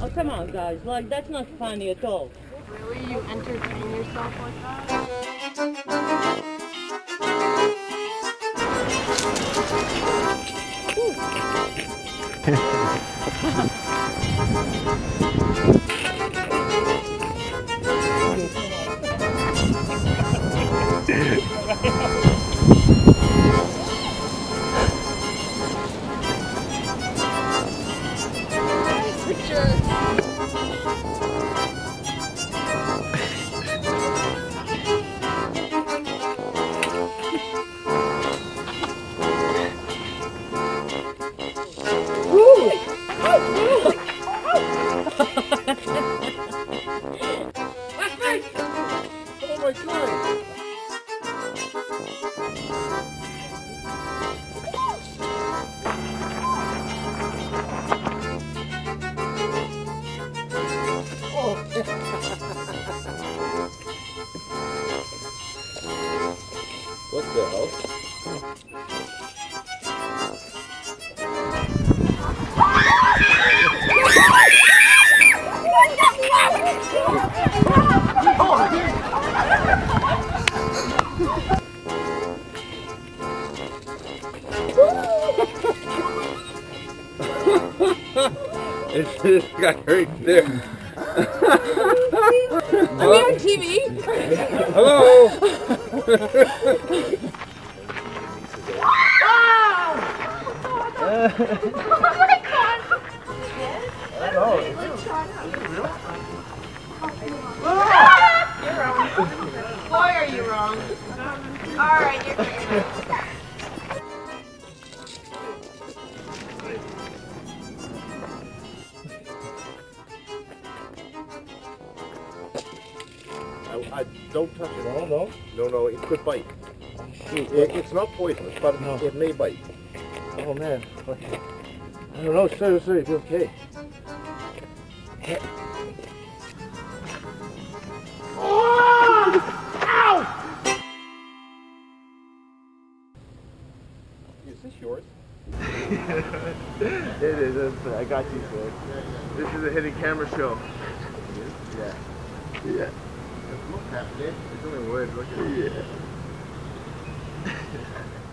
Oh, come on, guys. Like, that's not funny at all. Really? You entertain yourself like that? Oh my god! What the hell? It's this guy right there. Are we on TV? Hello? Boy, are you wrong. Alright, you're I, I don't touch it. No, no. No, no, it could bite. It, it's not poisonous, but No. it may bite. Oh man. I don't know, sir, sir, if you're okay. Is this yours? It's, I got you, sir. This is a hidden camera show. Yeah. Yeah. Look at it. It's only wood, look at it. Yeah.